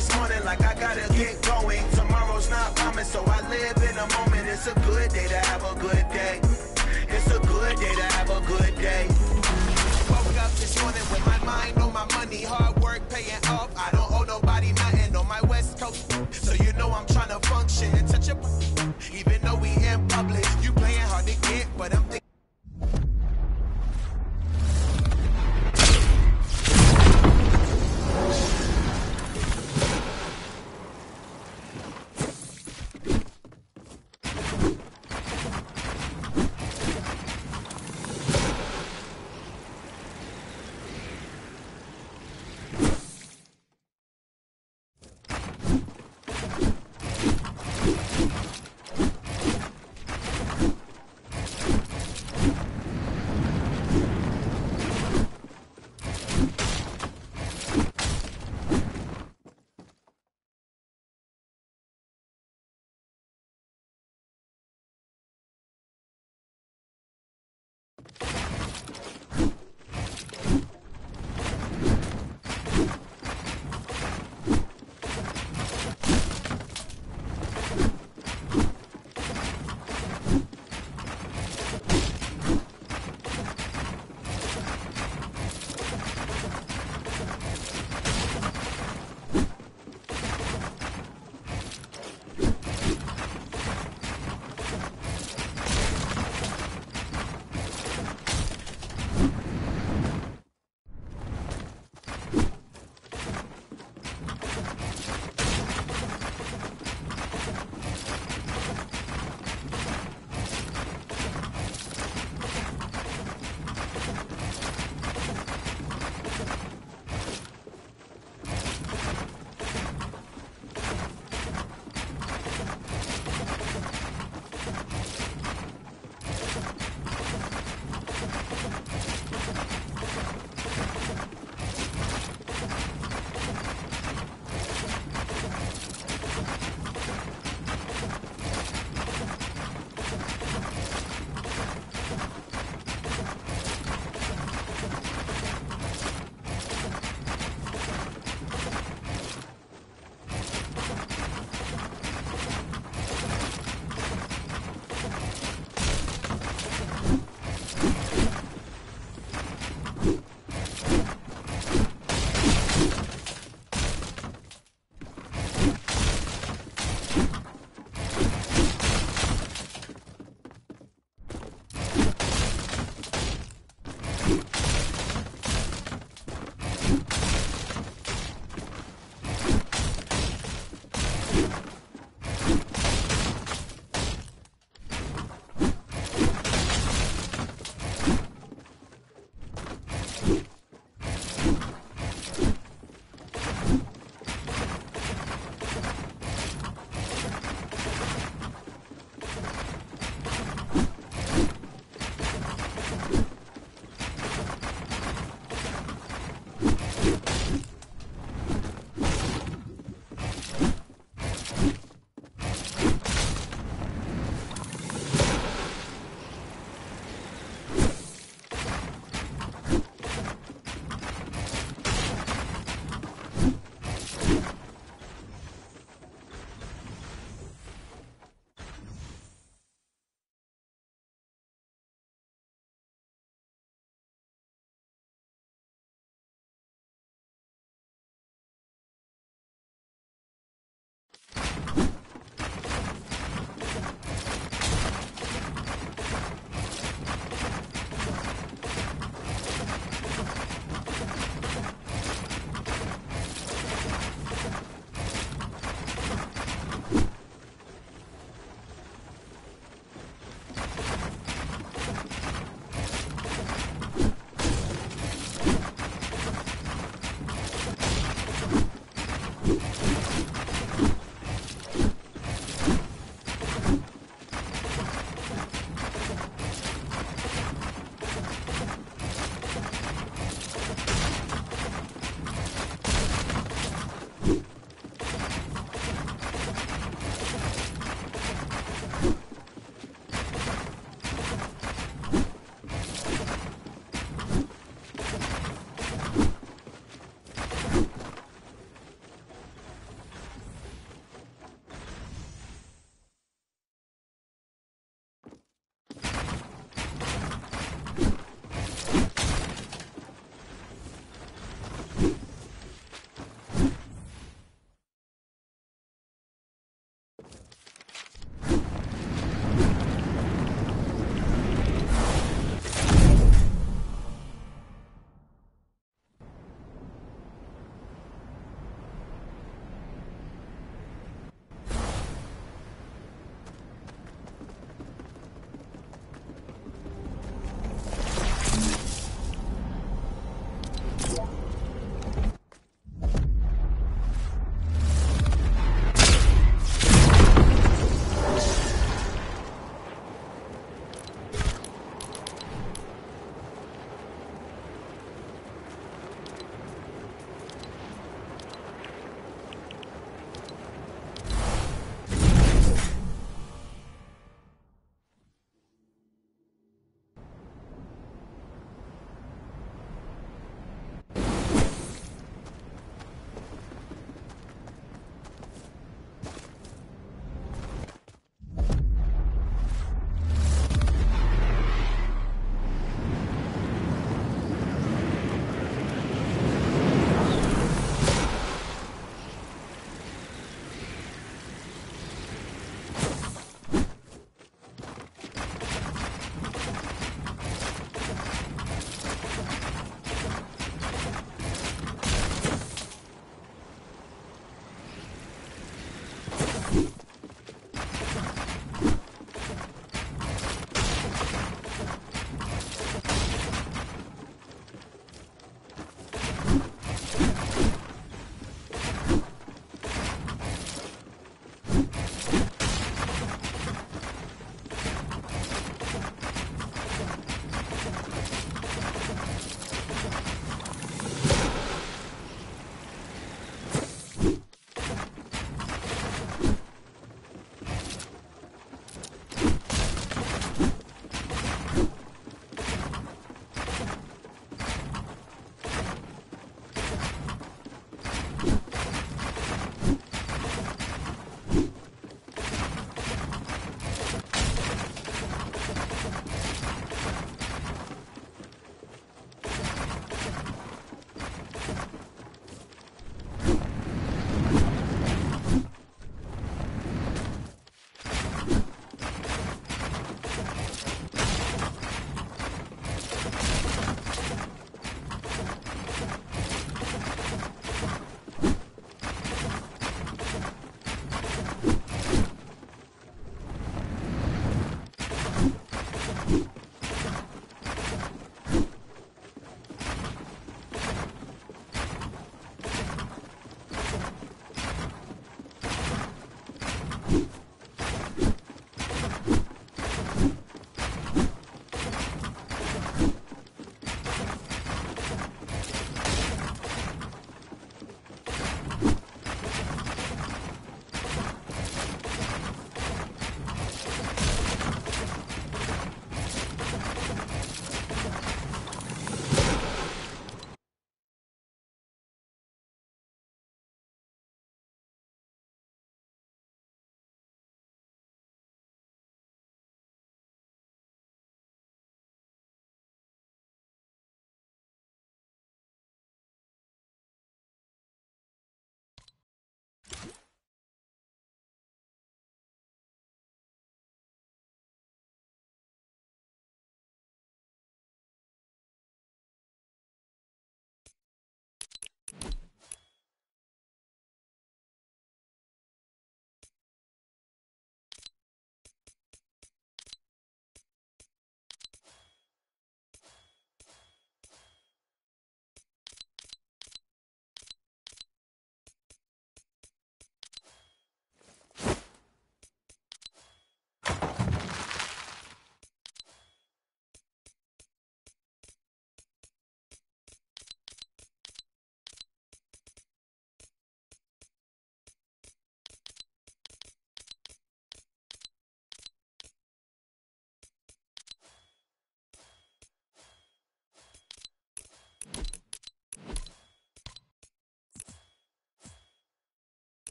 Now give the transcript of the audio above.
this morning like I gotta get going. Tomorrow's not promised, so I live in a moment. It's a good day to have a good day. It's a good day to have a good day. Woke up this morning with my mind on my money, hard work paying off. I don't owe nobody nothing on my west coast, so you know I'm trying to function and touch a.